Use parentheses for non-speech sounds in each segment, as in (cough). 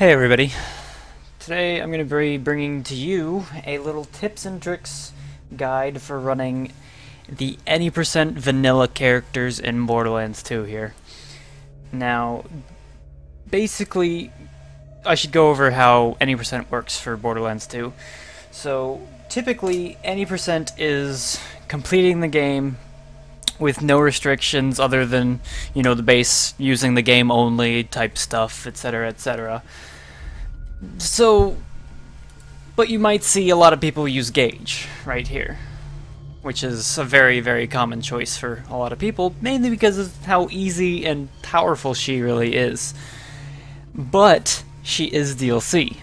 Hey everybody. Today I'm going to be bringing to you a little tips and tricks guide for running the any percent vanilla characters in Borderlands 2 here. Now, basically, I should go over how any percent works for Borderlands 2. So, typically, any percent is completing the game with no restrictions other than, you know, the base using the game only type stuff, etc., etc. So, but you might see a lot of people use Gaige right here, which is a very, very common choice for a lot of people, mainly because of how easy and powerful she really is. But she is DLC,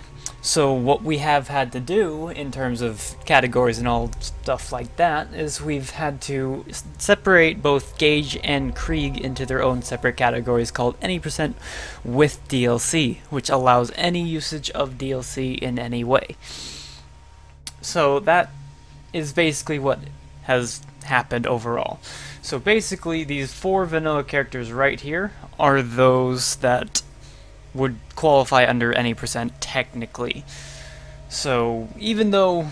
so what we have had to do in terms of categories and all stuff like that is we've had to separate both Gaige and Krieg into their own separate categories called any percent with DLC, which allows any usage of DLC in any way. So that is basically what has happened overall. So basically these four vanilla characters right here are those that would qualify under any percent technically. So even though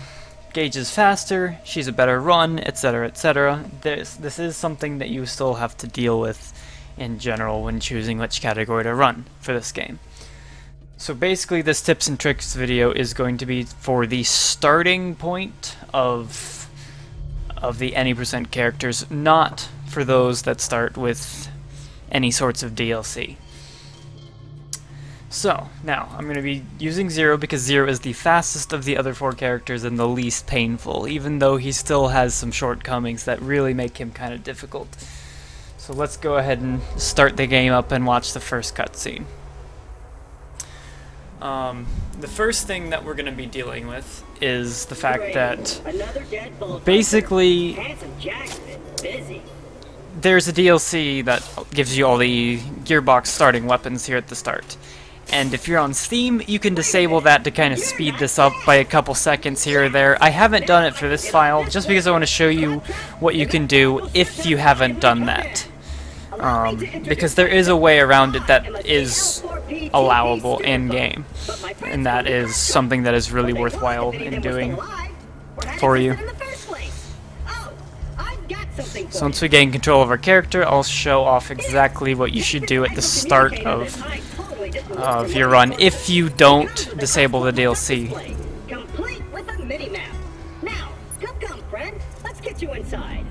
Gaige is faster, she's a better run, etc., etc., this this is something that you still have to deal with in general when choosing which category to run for this game. So basically this tips and tricks video is going to be for the starting point of of the any percent characters, not for those that start with any sorts of DLC. So, now, I'm going to be using Zero because Zero is the fastest of the other four characters and the least painful, even though he still has some shortcomings that really make him kind of difficult. So let's go ahead and start the game up and watch the first cutscene. Um, the first thing that we're going to be dealing with is the fact that basically there's a DLC that gives you all the gearbox starting weapons here at the start. And if you're on Steam, you can disable that to kind of speed this up by a couple seconds here or there. I haven't done it for this file, just because I want to show you what you can do if you haven't done that. Um, because there is a way around it that is allowable in-game. And that is something that is really worthwhile in doing for you. So once we gain control of our character, I'll show off exactly what you should do at the start of of your run if you don't disable the DLC. Complete with a mini map. Now, come come, friend. Let's get you inside.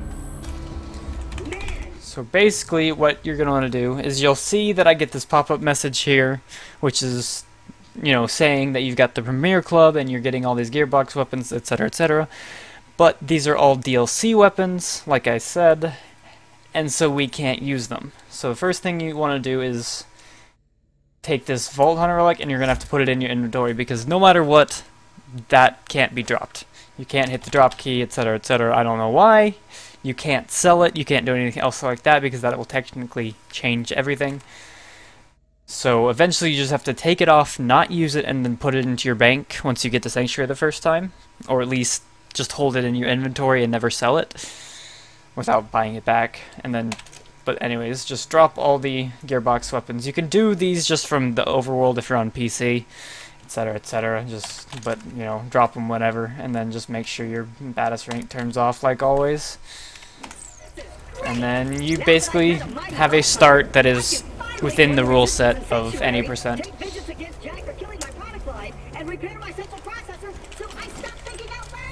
So basically what you're going to want to do is you'll see that I get this pop-up message here, which is, you know, saying that you've got the Premier Club and you're getting all these Gearbox weapons, etc., etc. But these are all DLC weapons, like I said, and so we can't use them. So the first thing you want to do is take this Vault Hunter relic and you're going to have to put it in your inventory because no matter what, that can't be dropped. You can't hit the drop key, etc., etc. I don't know why. You can't sell it. You can't do anything else like that because that will technically change everything. So eventually you just have to take it off, not use it, and then put it into your bank once you get to Sanctuary the first time. Or at least just hold it in your inventory and never sell it without buying it back. And then but anyways, just drop all the gearbox weapons. You can do these just from the overworld if you're on PC, etc., etc. Just, but you know, drop them whenever, and then just make sure your badass rank turns off like always. And then you basically have a start that is within the rule set of any percent.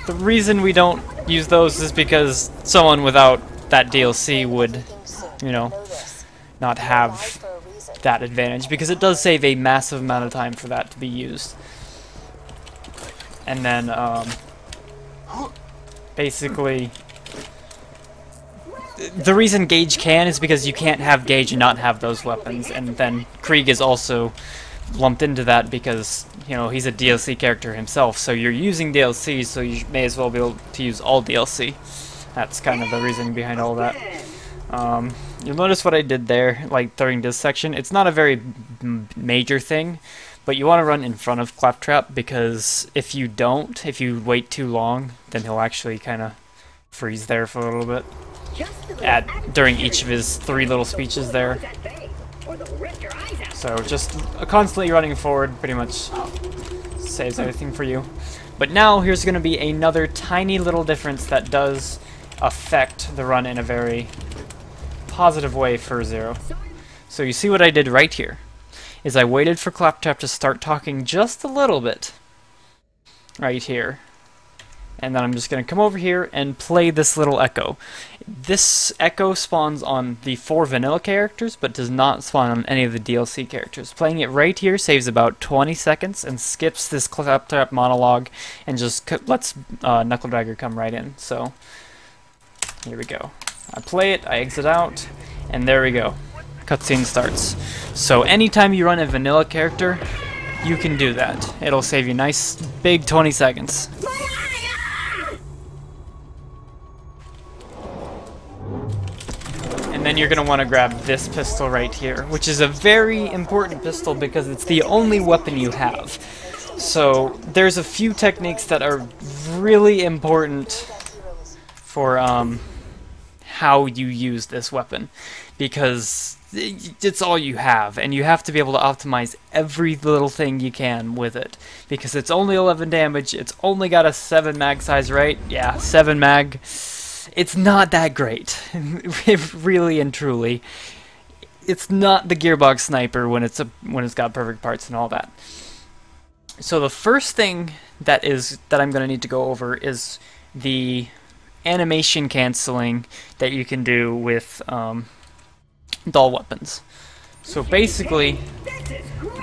The reason we don't use those is because someone without that DLC would you know, not have that advantage because it does save a massive amount of time for that to be used. And then, um, basically, the reason Gaige can is because you can't have Gaige and not have those weapons, and then Krieg is also lumped into that because, you know, he's a DLC character himself, so you're using DLC, so you may as well be able to use all DLC. That's kind of the reason behind all that. Um, you'll notice what I did there, like during this section. It's not a very major thing, but you want to run in front of Claptrap because if you don't, if you wait too long, then he'll actually kind of freeze there for a little bit. At during each of his three little speeches there. So just constantly running forward pretty much saves everything for you. But now here's going to be another tiny little difference that does affect the run in a very positive way for Zero. So you see what I did right here, is I waited for Claptrap to start talking just a little bit, right here. And then I'm just going to come over here and play this little echo. This echo spawns on the four vanilla characters, but does not spawn on any of the DLC characters. Playing it right here saves about 20 seconds and skips this Claptrap monologue and just lets uh, Knuckle Dragger come right in. So, here we go. I play it, I exit out, and there we go. Cutscene starts. So anytime you run a vanilla character, you can do that. It'll save you nice big 20 seconds. And then you're going to want to grab this pistol right here, which is a very important pistol because it's the only weapon you have. So there's a few techniques that are really important for um, how you use this weapon because it's all you have and you have to be able to optimize every little thing you can with it because it's only 11 damage it's only got a 7 mag size right yeah 7 mag it's not that great. (laughs) really and truly. It's not the gearbox sniper when it's a when it's got perfect parts and all that. So the first thing that is that I'm going to need to go over is the animation canceling that you can do with um, Dahl weapons. So basically,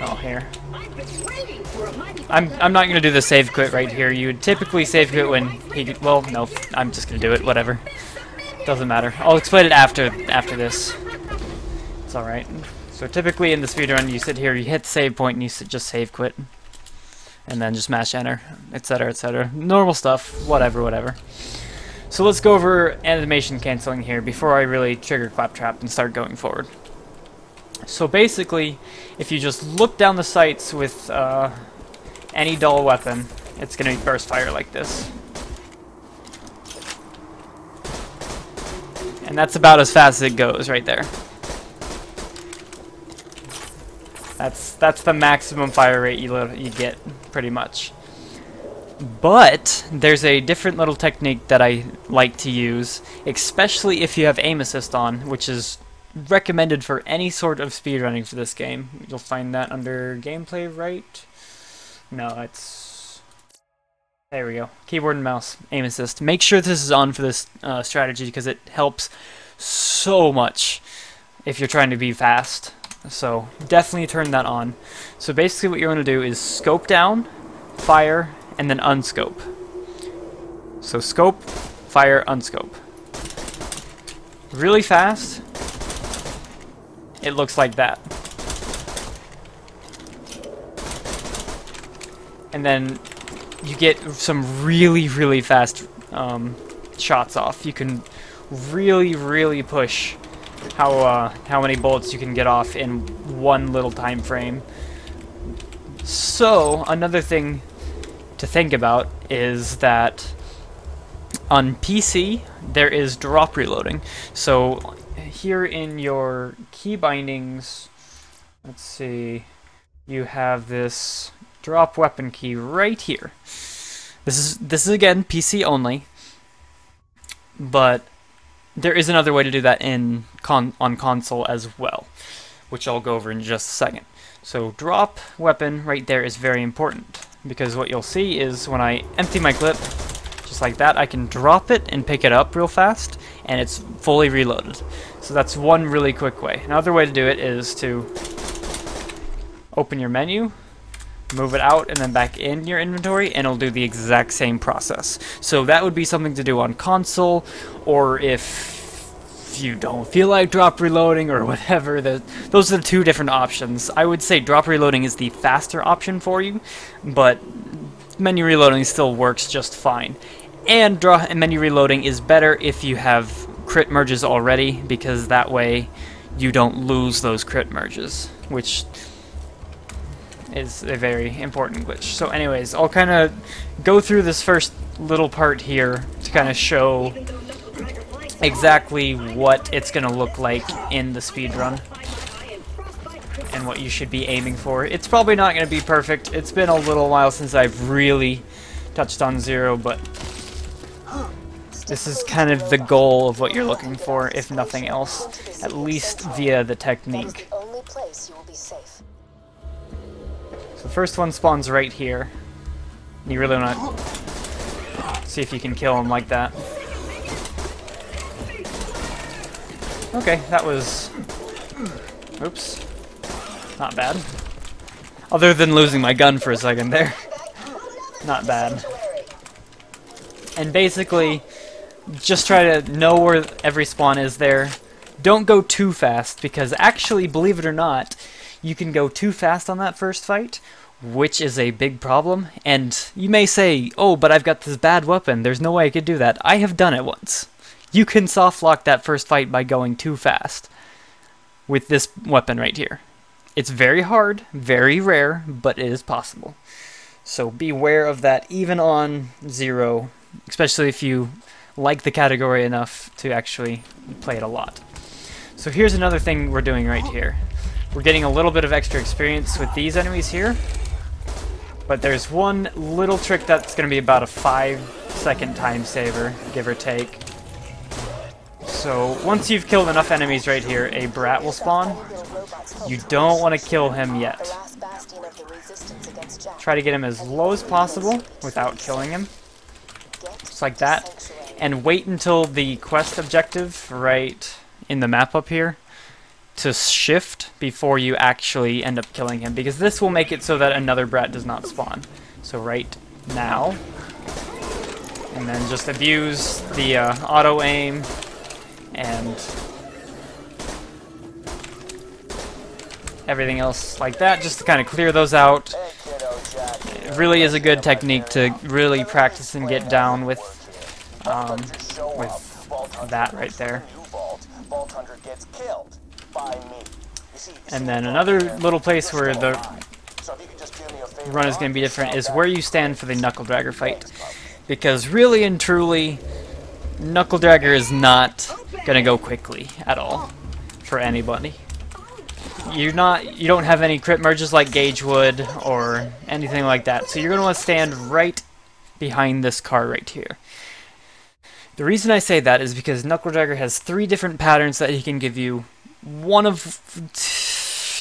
oh here, I'm, I'm not to do the save quit right here. You would typically save quit when he... Well, no, I'm just to do it. Whatever. Doesn't matter. I'll explain it after after this. It's alright. So typically in the speedrun, you sit here, you hit save point, and you just save quit. And then just mash enter, etc, etc. Normal stuff. Whatever, whatever. So let's go over animation canceling here before I really trigger Claptrap and start going forward. So basically, if you just look down the sights with uh, any Dahl weapon, it's going to burst fire like this. And that's about as fast as it goes right there. That's that's the maximum fire rate you you get pretty much. But there's a different little technique that I like to use, especially if you have aim assist on, which is recommended for any sort of speedrunning for this game. You'll find that under gameplay, right? No, it's... There we go. Keyboard and mouse, aim assist. Make sure this is on for this uh, strategy because it helps so much if you're trying to be fast. So definitely turn that on. So basically what you're going to do is scope down, fire, and then unscope. So scope, fire, unscope. Really fast, it looks like that. And then you get some really, really fast um, shots off. You can really, really push how uh, how many bullets you can get off in one little time frame. So another thing to think about is that on PC there is drop reloading. So here in your key bindings, let's see, you have this drop weapon key right here. This is this is again PC only, but there is another way to do that in con on console as well, which I'll go over in just a second. So drop weapon right there is very important because what you'll see is when I empty my clip, just like that, I can drop it and pick it up real fast, and it's fully reloaded. So that's one really quick way. Another way to do it is to open your menu, move it out and then back in your inventory and it'll do the exact same process. So that would be something to do on console or if you don't feel like drop reloading or (laughs) whatever, the, those are the two different options. I would say drop reloading is the faster option for you, but menu reloading still works just fine. And draw and menu reloading is better if you have crit merges already because that way you don't lose those crit merges, which is a very important glitch. So anyways, I'll kind of go through this first little part here to kind of show exactly what it's going to look like in the speedrun. And what you should be aiming for. It's probably not going to be perfect. It's been a little while since I've really touched on Zero, but this is kind of the goal of what you're looking for, if nothing else, at least via the technique. So the first one spawns right here. You really want to see if you can kill him like that. Okay, that was... Oops. Not bad. Other than losing my gun for a second there. Not bad. And basically, just try to know where every spawn is there. Don't go too fast, because actually, believe it or not, you can go too fast on that first fight, which is a big problem. And you may say, oh, but I've got this bad weapon, there's no way I could do that. I have done it once. You can soft lock that first fight by going too fast with this weapon right here. It's very hard, very rare, but it is possible. So beware of that even on zero, especially if you like the category enough to actually play it a lot. So here's another thing we're doing right here. We're getting a little bit of extra experience with these enemies here, but there's one little trick that's going to be about a 5 second time saver, give or take. So once you've killed enough enemies right here, a brat will spawn. You don't want to kill him yet. Try to get him as low as possible without killing him. Just like that. And wait until the quest objective right in the map up here to shift before you actually end up killing him. Because this will make it so that another brat does not spawn. So right now. And then just abuse the uh, auto aim and everything else like that, just to kind of clear those out. It really is a good technique to really practice and get down with, um, with that right there. And then another little place where the run is going to be different is where you stand for the Knuckle Dragger fight. Because really and truly, Knuckle Dragger is not to go quickly at all for anybody you're not you don't have any crit merges like Gaige would or anything like that. So you're to want to stand right behind this car right here. The reason I say that is because Knuckle Dragger has three different patterns that he can give you, one of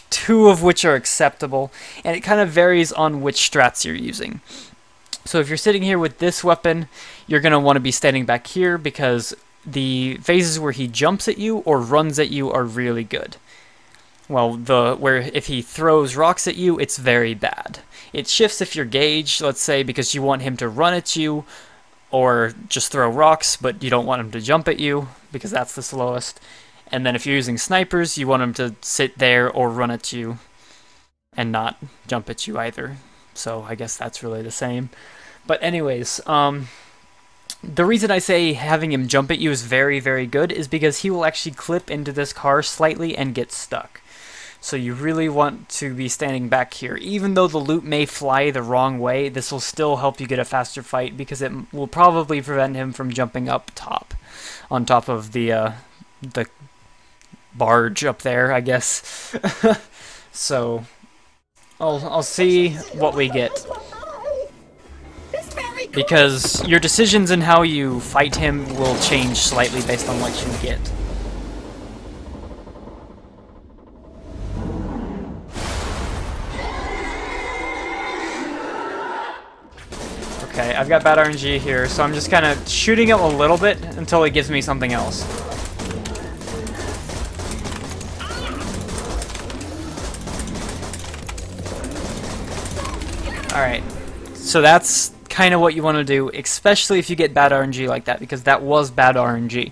two of which are acceptable, and it kind of varies on which strats you're using. So if you're sitting here with this weapon, you're going to want to be standing back here because the phases where he jumps at you or runs at you are really good well, the where if he throws rocks at you, it's very bad. It shifts if you're Gaige, let's say, because you want him to run at you, or just throw rocks, but you don't want him to jump at you, because that's the slowest. And then if you're using snipers, you want him to sit there or run at you, and not jump at you either. So I guess that's really the same. But anyways, um, the reason I say having him jump at you is very, very good is because he will actually clip into this car slightly and get stuck. So you really want to be standing back here. Even though the loot may fly the wrong way, this will still help you get a faster fight because it will probably prevent him from jumping up top, on top of the uh, the barge up there, I guess. (laughs) so I'll I'll see what we get. Because your decisions in how you fight him will change slightly based on what you get. Okay, I've got bad RNG here, so I'm just kind of shooting him a little bit until he gives me something else. Alright, so that's kind of what you want to do, especially if you get bad RNG like that, because that was bad RNG,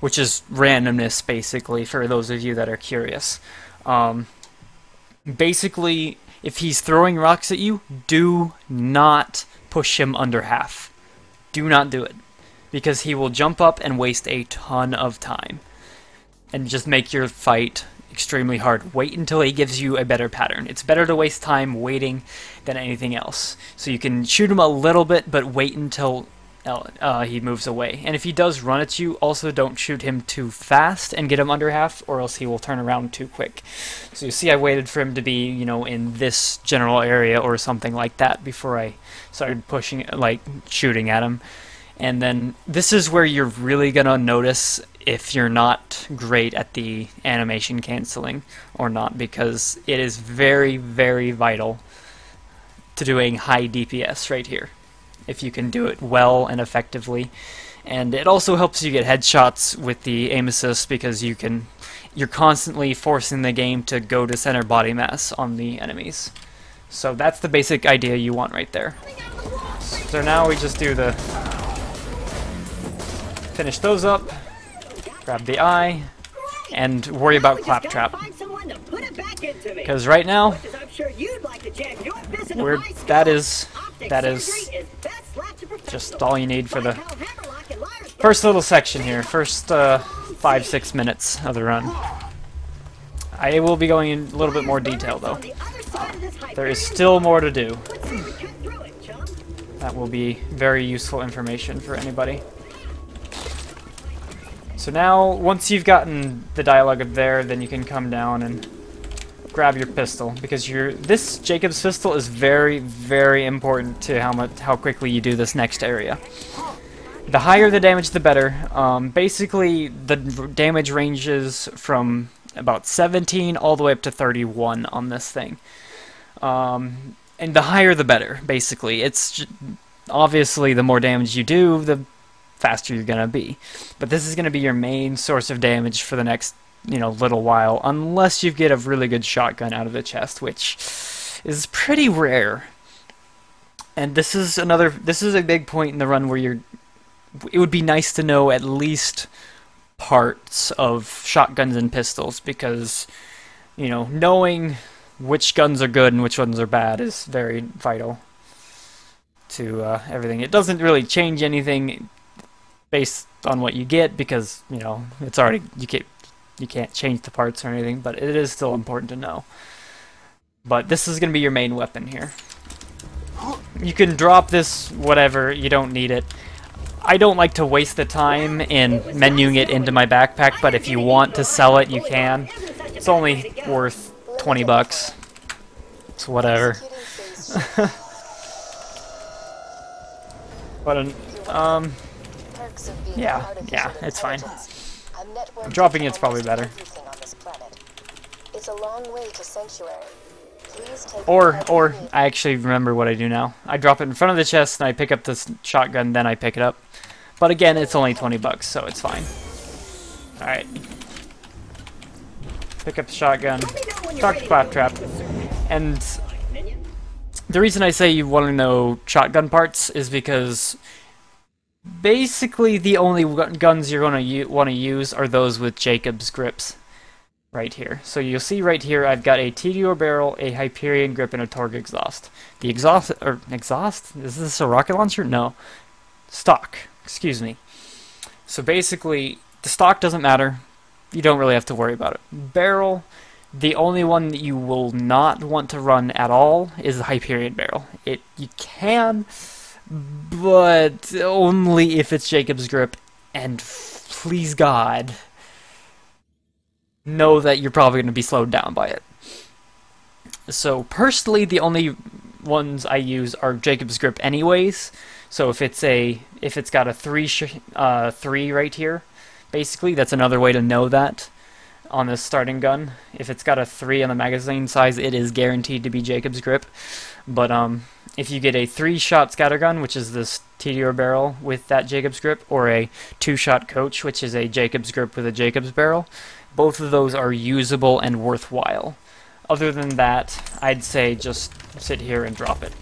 which is randomness, basically, for those of you that are curious. Um, basically, if he's throwing rocks at you, do not push him under half. Do not do it. Because he will jump up and waste a ton of time. And just make your fight extremely hard. Wait until he gives you a better pattern. It's better to waste time waiting than anything else. So you can shoot him a little bit, but wait until uh, he moves away. And if he does run at you, also don't shoot him too fast and get him under half, or else he will turn around too quick. So you see I waited for him to be, you know, in this general area or something like that before I started pushing, like, shooting at him. And then this is where you're really going to notice if you're not great at the animation canceling or not, because it is very, very vital to doing high DPS right here if you can do it well and effectively. And it also helps you get headshots with the aim assist because you can you're constantly forcing the game to go to center body mass on the enemies. So that's the basic idea you want right there. So now we just do the finish those up, grab the eye, and worry about Claptrap. Because right now, we're, that is that is just all you need for the first little section here. First uh, five, six minutes of the run. I will be going in a little bit more detail though. There is still more to do. That will be very useful information for anybody. So now, once you've gotten the dialogue up there, then you can come down and grab your pistol because your this Jacob's pistol is very very important to how much how quickly you do this next area. The higher the damage, the better. Um, basically, the damage ranges from about 17 all the way up to 31 on this thing. Um, and the higher, the better. Basically, it's obviously the more damage you do, the faster you're gonna be. But this is gonna be your main source of damage for the next you know, little while, unless you get a really good shotgun out of the chest, which is pretty rare. And this is another, this is a big point in the run where you're, it would be nice to know at least parts of shotguns and pistols, because, you know, knowing which guns are good and which ones are bad is very vital to uh, everything. It doesn't really change anything based on what you get because you know it's already you get you can't change the parts or anything, but it is still important to know. But this is going to be your main weapon here. You can drop this whatever, you don't need it. I don't like to waste the time in menuing it into my backpack, but if you want to sell it, you can. It's only worth 20 bucks. It's whatever. (laughs) but, um, yeah, yeah, it's fine. Dropping it's probably better. It's a long way to sanctuary. Or, or, I actually remember what I do now. I drop it in front of the chest, and I pick up this shotgun, then I pick it up. But again, it's only 20 bucks, so it's fine. Alright. Pick up the shotgun, talk to Claptrap, and the reason I say you want to know shotgun parts is because basically the only guns you're going to want to use are those with Jacob's grips right here. So you'll see right here I've got a TDR barrel, a Hyperion grip, and a Torgue exhaust. The exhaust, or exhaust? Is this a rocket launcher? No. Stock, excuse me. So basically, the stock doesn't matter. You don't really have to worry about it. Barrel, the only one that you will not want to run at all is the Hyperion barrel. It You can but only if it's Jacob's grip, and please God, know that you're probably going to be slowed down by it. So personally, the only ones I use are Jacob's grip, anyways. So if it's a if it's got a three uh, three right here, basically that's another way to know that on this starting gun. If it's got a three on the magazine size, it is guaranteed to be Jacob's grip. But um, if you get a three-shot scattergun, which is this TDR barrel with that Jacobs grip, or a two-shot coach, which is a Jacobs grip with a Jacobs barrel, both of those are usable and worthwhile. Other than that, I'd say just sit here and drop it.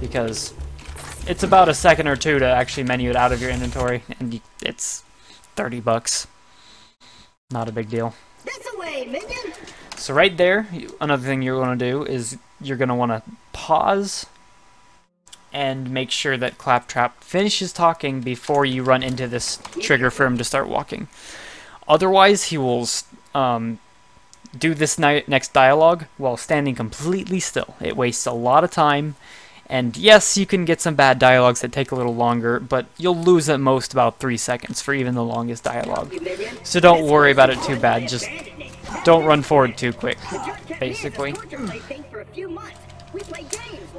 Because it's about a second or two to actually menu it out of your inventory, and it's 30 bucks. Not a big deal. Way, so right there, another thing you're going to do is you're going to want to pause and make sure that Claptrap finishes talking before you run into this trigger for him to start walking. Otherwise, he will um, do this next dialogue while standing completely still. It wastes a lot of time, And yes, you can get some bad dialogues that take a little longer, but you'll lose at most about three seconds for even the longest dialogue. So don't worry about it too bad, just don't run forward too quick, basically.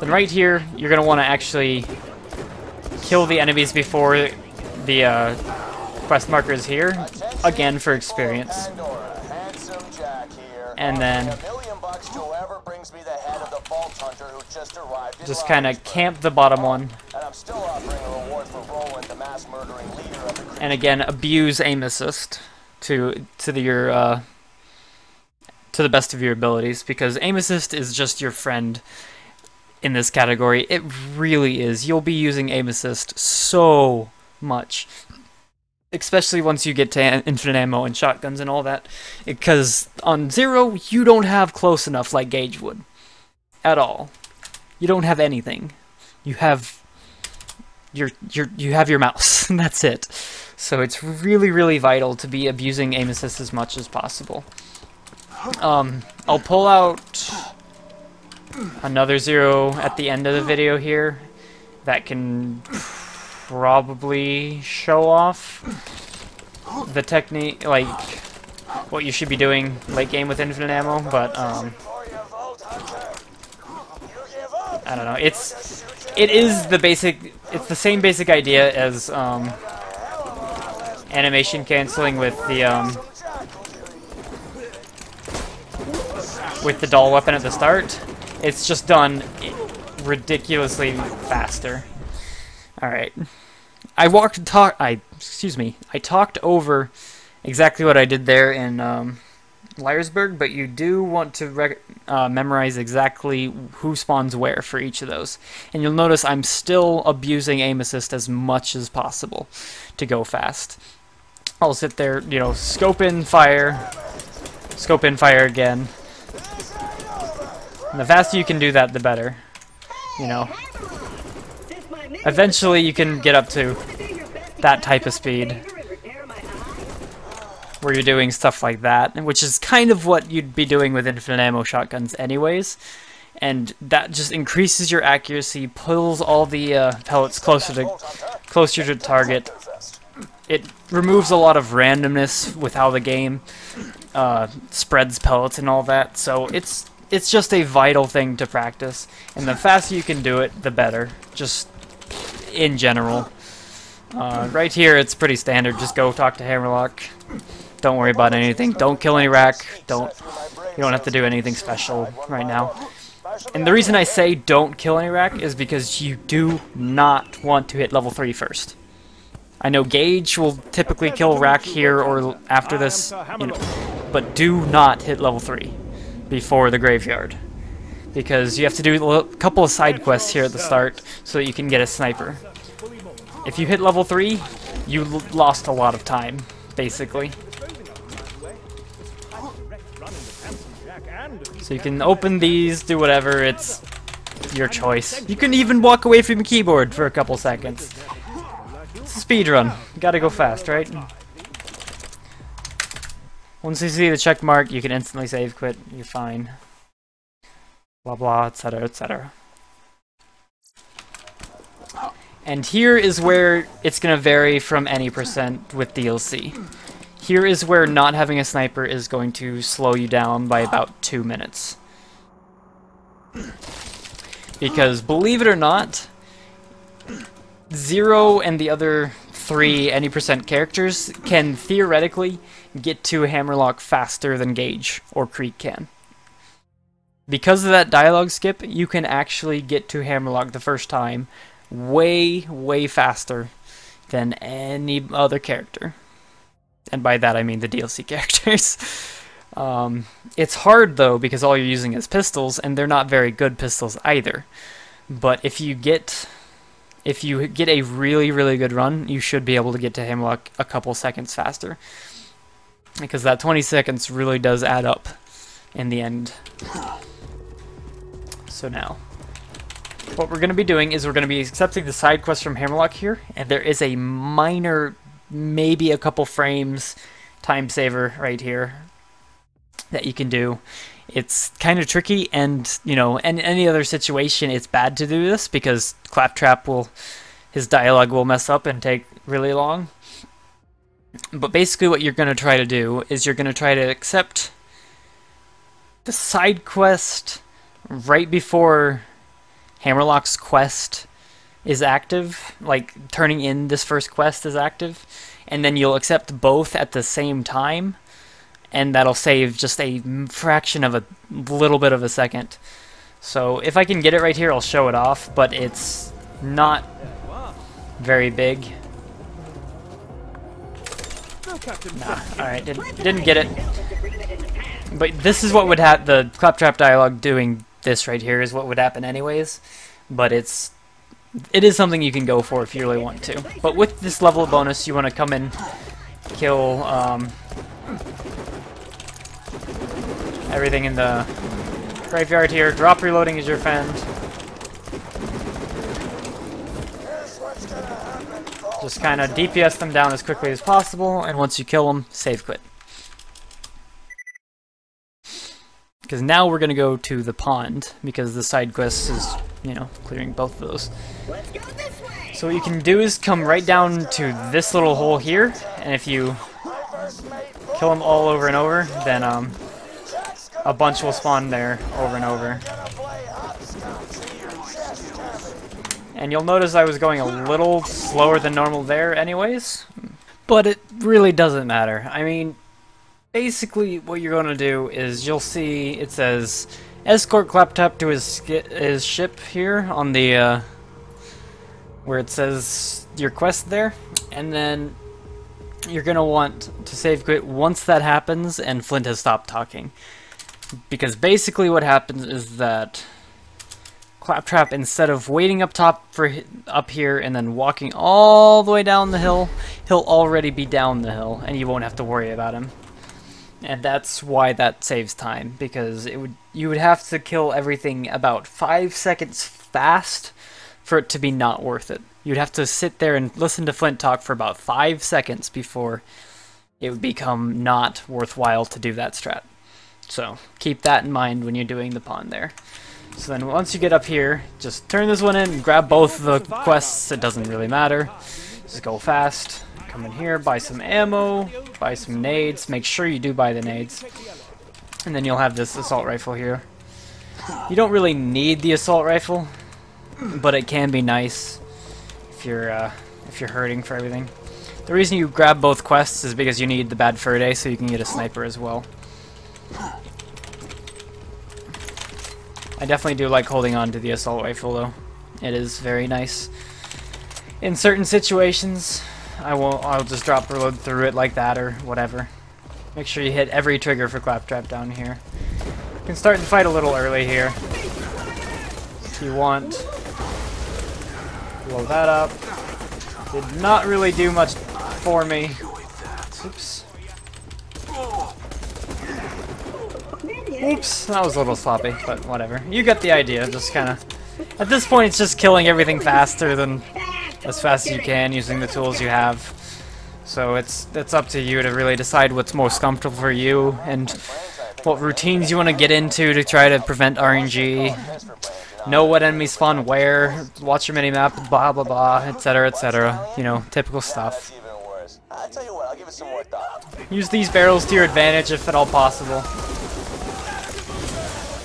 Then right here, you're going to want to actually kill the enemies before the uh, quest marker is here, again for experience. And then just kind of camp the bottom one. And again, abuse aim assist to to the, your uh, to the best of your abilities because aim assist is just your friend in this category. It really is. You'll be using aim assist so much. Especially once you get to infinite ammo and shotguns and all that. Because on zero, you don't have close enough like Gaige would. At all. You don't have anything. You have your your you have your mouse, (laughs) and that's it. So it's really, really vital to be abusing aim assist as much as possible. Um, I'll pull out another zero at the end of the video here that can probably show off the technique, like what you should be doing late game with infinite ammo, but um, I don't know. It's it is the basic. It's the same basic idea as um, animation canceling with the um, with the Dahl weapon at the start. It's just done ridiculously faster. All right. I walked talk. I excuse me. I talked over exactly what I did there in. Um, Liar's Berg, but you do want to uh, memorize exactly who spawns where for each of those. And you'll notice I'm still abusing aim assist as much as possible to go fast. I'll sit there, you know, scope in, fire, scope in, fire again. And the faster you can do that, the better. You know. Eventually you can get up to that type of speed where you're doing stuff like that, which is kind of what you'd be doing with infinite ammo shotguns anyways. And that just increases your accuracy, pulls all the uh, pellets closer to closer to target. It removes a lot of randomness with how the game uh, spreads pellets and all that. So it's it's just a vital thing to practice, and the faster you can do it, the better. Just in general. Uh, right here, it's pretty standard. Just go talk to Hammerlock. Don't worry about anything. Don't kill any Rakk. Don't. You don't have to do anything special right now. And the reason I say don't kill any Rakk is because you do not want to hit level 3 first. I know Gaige will typically kill rack here or after this, you know, but do not hit level 3 before the graveyard. Because you have to do a couple of side quests here at the start so that you can get a sniper. If you hit level 3, you lost a lot of time, basically. So you can open these, do whatever, it's your choice. You can even walk away from the keyboard for a couple seconds. Speed run. Gotta go fast, right? Once you see the check mark, you can instantly save quit. You're fine. Blah blah, etc., etc. And here is where it's going to vary from any percent with DLC. Here is where not having a sniper is going to slow you down by about two minutes. Because believe it or not, Zero and the other three any percent characters can theoretically get to Hammerlock faster than Gaige or Krieg can. Because of that dialogue skip, you can actually get to Hammerlock the first time way, way faster than any other character and by that I mean the DLC (laughs) characters. um, it's hard though because all you're using is pistols, and they're not very good pistols either. But if you get if you get a really really good run, you should be able to get to Hammerlock a couple seconds faster. Because that 20 seconds really does add up in the end. So now, what we're going to be doing is we're going to be accepting the side quest from Hammerlock here, and there is a minor maybe a couple frames time saver right here that you can do. it's kind of tricky, and you know, in any other situation, it's bad to do this because Claptrap will, his dialogue will mess up and take really long. But basically, what you're going to try to do is you're going to try to accept the side quest right before Hammerlock's quest is active, like turning in this first quest is active, and then you'll accept both at the same time and that'll save just a fraction of a little bit of a second. So if I can get it right here, I'll show it off, but it's not very big. Nah, alright, didn't, didn't get it. But this is what would have the claptrap dialogue doing this right here is what would happen anyways. But it's it is something you can go for if you really want to. But with this level of bonus, you want to come in, kill um, everything in the graveyard here. Drop reloading is your friend. Just kind of DPS them down as quickly as possible, and once you kill them, save quit. Because now we're going to go to the pond, because the side quest is, you know, clearing both of those. So what you can do is come right down to this little hole here, and if you kill them all over and over, then um, a bunch will spawn there over and over. And you'll notice I was going a little slower than normal there anyways, but it really doesn't matter. I mean, basically what you're going to do is you'll see it says escort Claptrap to his his ship here on the uh, where it says your quest there, and then you're going to want to save quit once that happens and Flint has stopped talking. Because basically what happens is that Claptrap, instead of waiting up top for up here and then walking all the way down the hill, he'll already be down the hill, and you won't have to worry about him. And that's why that saves time, because it would you would have to kill everything about five seconds fast for it to be not worth it. You'd have to sit there and listen to Flint talk for about five seconds before it would become not worthwhile to do that strat. So keep that in mind when you're doing the pond there. So then once you get up here, just turn this one in, grab both the quests, it doesn't really matter. Just go fast, come in here, buy some ammo, buy some nades, make sure you do buy the nades. And then you'll have this assault rifle here. You don't really need the assault rifle, but it can be nice if you're uh, if you're hurting for everything. The reason you grab both quests is because you need the bad fur day so you can get a sniper as well. I definitely do like holding on to the assault rifle though. It is very nice. In certain situations, I won't. I'll just drop reload through it like that or whatever. Make sure you hit every trigger for claptrap down here. You can start the fight a little early here if you want. Blow that up. Did not really do much for me. Oops. Oops, that was a little sloppy, but whatever. You get the idea, just kind of... At this point, it's just killing everything faster than as fast as you can using the tools you have. So it's it's up to you to really decide what's most comfortable for you and what routines you want to get into to try to prevent RNG. Know what enemies spawn where, watch your minimap, blah blah blah, etc. etc. You know, typical stuff. Use these barrels to your advantage if at all possible.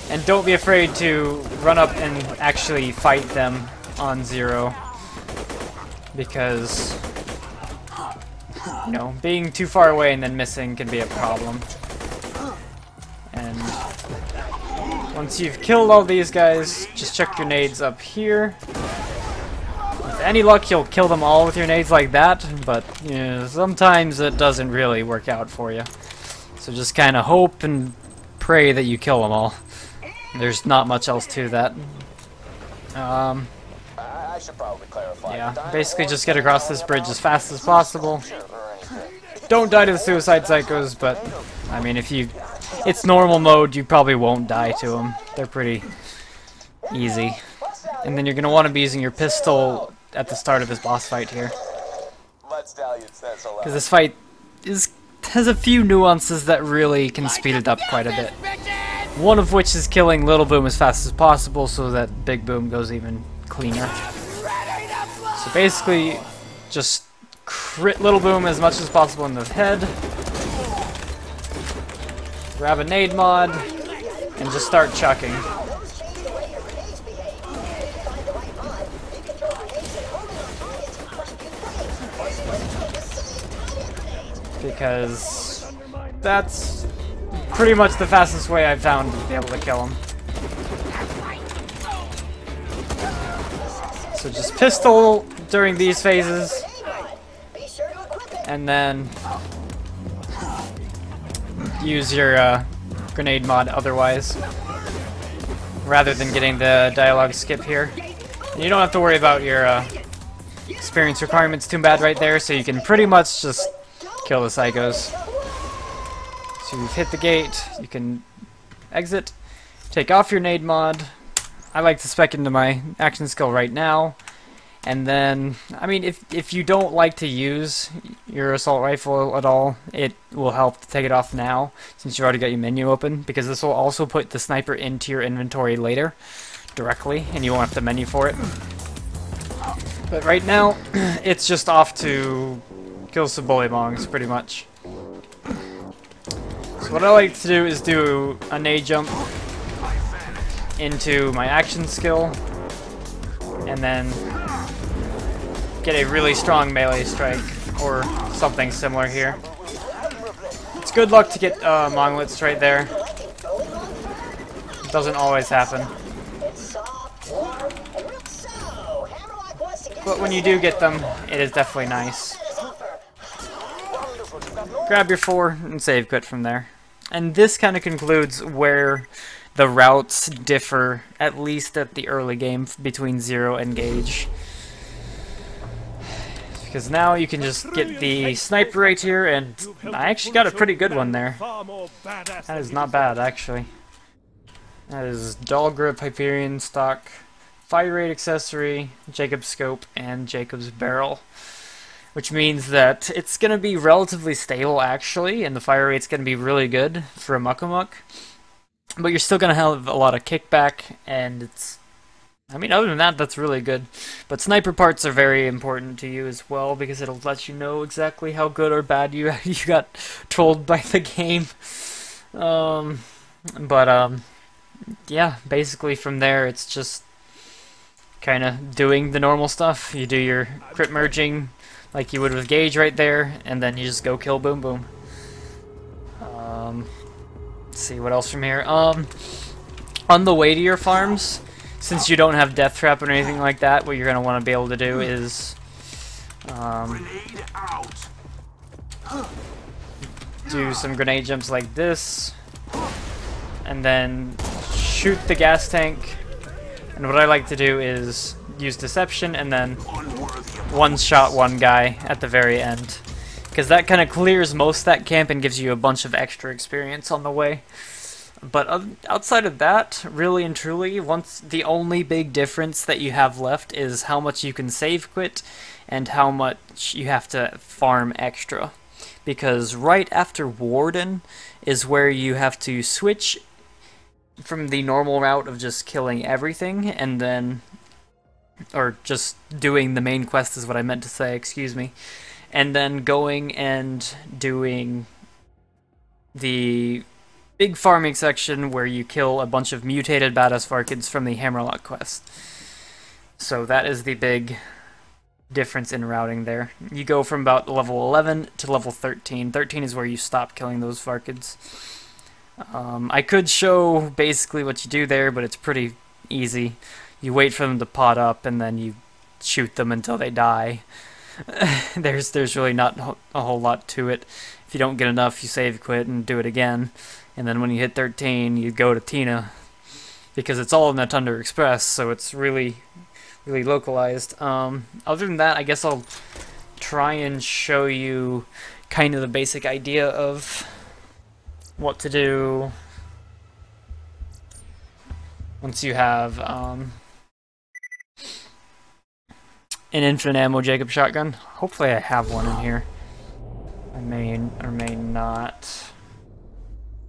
And don't be afraid to run up and actually fight them on zero. Because, you know, being too far away and then missing can be a problem. And once you've killed all these guys, just check your nades up here. With any luck, you'll kill them all with your nades like that, but you know, sometimes it doesn't really work out for you. So just kind of hope and pray that you kill them all. There's not much else to that. Um, yeah, basically just get across this bridge as fast as possible. Don't die to the suicide psychos, but I mean, if you, it's normal mode, you probably won't die to them. They're pretty easy. And then you're gonna want to be using your pistol at the start of this boss fight here, because this fight is has a few nuances that really can speed it up quite a bit. One of which is killing Little Boom as fast as possible so that Big Boom goes even cleaner. So basically, just crit Little Boom as much as possible in the head. Grab a nade mod, and just start chucking. Because that's pretty much the fastest way I've found to be able to kill him. So just pistol during these phases, and then use your uh, grenade mod otherwise, rather than getting the dialogue skip here. And you don't have to worry about your uh, experience requirements too bad right there, so you can pretty much just kill the psychos. So you've hit the gate, you can exit, take off your nade mod. I like to spec into my action skill right now. And then, I mean, if, if you don't like to use your assault rifle at all, it will help to take it off now, since you already got your menu open, because this will also put the sniper into your inventory later, directly, and you won't have to menu for it. But right now, (clears throat) it's just off to kill some bullymongs, pretty much. So what I like to do is do a nade jump into my action skill, and then get a really strong melee strike, or something similar here. It's good luck to get uh, monoliths right there. It doesn't always happen. But when you do get them, it is definitely nice. Grab your four and save quit from there. And this kind of concludes where the routes differ, at least at the early game, between Zero and Gaige. Because now you can just get the sniper right here, and I actually got a pretty good one there. That is not bad, actually. That is Dahl Grip Hyperion stock, Fire Rate accessory, Jakobs Scope, and Jakobs Barrel. Which means that it's going to be relatively stable, actually, and the fire rate's going to be really good for a Muck-a-Muck. But you're still going to have a lot of kickback, and it's I mean, other than that, that's really good. But sniper parts are very important to you as well because it'll let you know exactly how good or bad you (laughs) you got trolled by the game. Um, but um, yeah, basically from there it's just kind of doing the normal stuff. You do your crit merging like you would with Gaige right there, and then you just go kill Boom Boom. Um, see what else from here. Um, on the way to your farms since you don't have Death Trap or anything like that, what you're going to want to be able to do is um, do some grenade jumps like this, and then shoot the gas tank. And what I like to do is use Deception and then one-shot one guy at the very end. Because that kind of clears most that camp and gives you a bunch of extra experience on the way. But outside of that, really and truly, once the only big difference that you have left is how much you can save quit and how much you have to farm extra. Because right after Warden is where you have to switch from the normal route of just killing everything and then or just doing the main quest is what I meant to say, excuse me. And then going and doing the big farming section where you kill a bunch of mutated badass Varkids from the Hammerlock quest. So that is the big difference in routing there. You go from about level 11 to level 13. 13 is where you stop killing those Varkids. Um, I could show basically what you do there, but it's pretty easy. You wait for them to pot up, and then you shoot them until they die. (laughs) there's there's really not a whole lot to it. If you don't get enough, you save quit and do it again and then when you hit 13 you go to Tina because it's all in the Tundra Express so it's really really localized um, other than that I guess I'll try and show you kind of the basic idea of what to do once you have um, an infinite ammo Jacob shotgun hopefully I have one in here I may or may not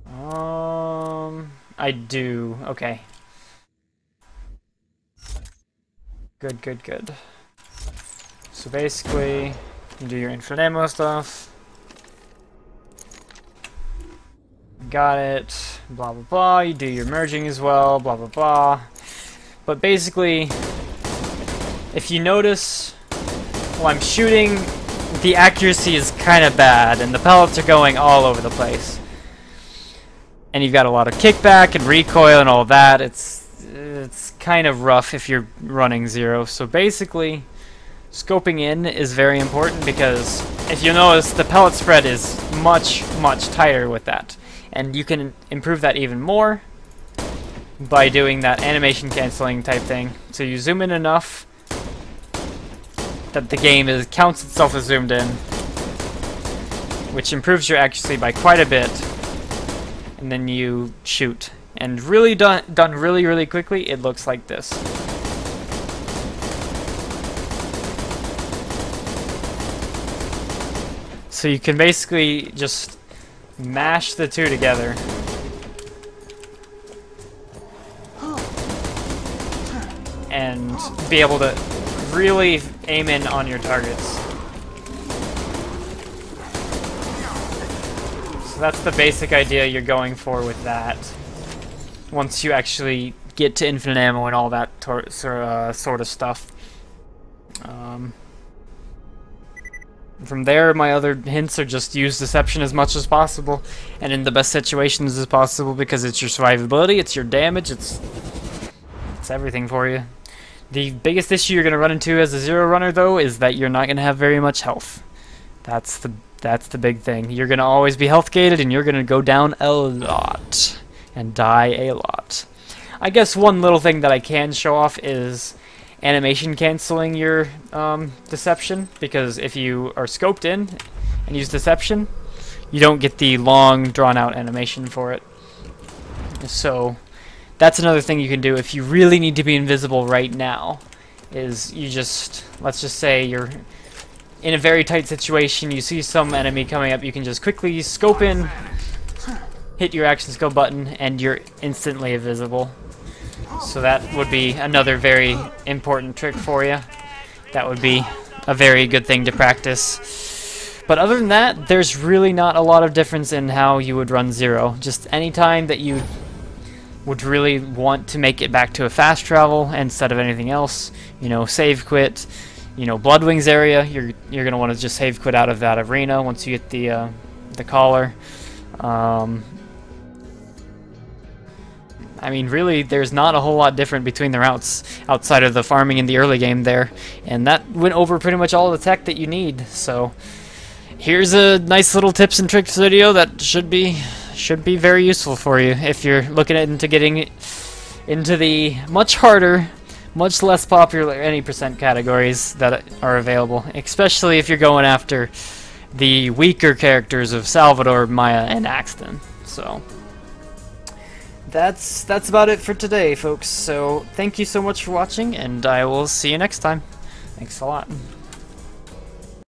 um, I do. Okay. Good, good, good. So basically, you do your infinite ammo stuff. Got it. Blah, blah, blah. You do your merging as well. Blah, blah, blah. But basically, if you notice, while I'm shooting, the accuracy is kind of bad, and the pellets are going all over the place. And you've got a lot of kickback and recoil and all that. It's it's kind of rough if you're running zero. So basically, scoping in is very important because if you notice, the pellet spread is much, much tighter with that. And you can improve that even more by doing that animation canceling type thing. So you zoom in enough that the game is counts itself as zoomed in, which improves your accuracy by quite a bit, and then you shoot. And really done, done really, really quickly, it looks like this. So you can basically just mash the two together. And be able to really aim in on your targets. So that's the basic idea you're going for with that. Once you actually get to infinite ammo and all that uh, sort of stuff. Um, from there, my other hints are just use deception as much as possible, and in the best situations as possible, because it's your survivability, it's your damage, it's it's everything for you. The biggest issue you're going to run into as a zero runner, though, is that you're not going to have very much health. That's the that's the big thing. You're going to always be health gated, and you're going to go down a lot and die a lot. I guess one little thing that I can show off is animation canceling your um, deception, because if you are scoped in and use deception, you don't get the long, drawn-out animation for it. So that's another thing you can do if you really need to be invisible right now is you just let's just say you're in a very tight situation you see some enemy coming up you can just quickly scope in hit your action skill button and you're instantly invisible. So that would be another very important trick for you that would be a very good thing to practice. But other than that there's really not a lot of difference in how you would run zero. Just anytime that you would really want to make it back to a fast travel instead of anything else, you know, save quit, you know, Bloodwings area, you're you're gonna want to just save quit out of that arena once you get the uh, the collar. Um, I mean, really, there's not a whole lot different between the routes outside of the farming in the early game there, and that went over pretty much all the tech that you need. So, here's a nice little tips and tricks video that should be should be very useful for you if you're looking into getting into the much harder, much less popular any percent categories that are available, especially if you're going after the weaker characters of Salvador, Maya, and Axton. So that's that's about it for today, folks. So thank you so much for watching, and I will see you next time. Thanks a lot.